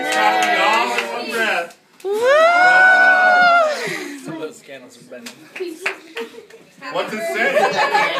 It's happening all in one breath. Woo! Some of those candles are bending. What does it say?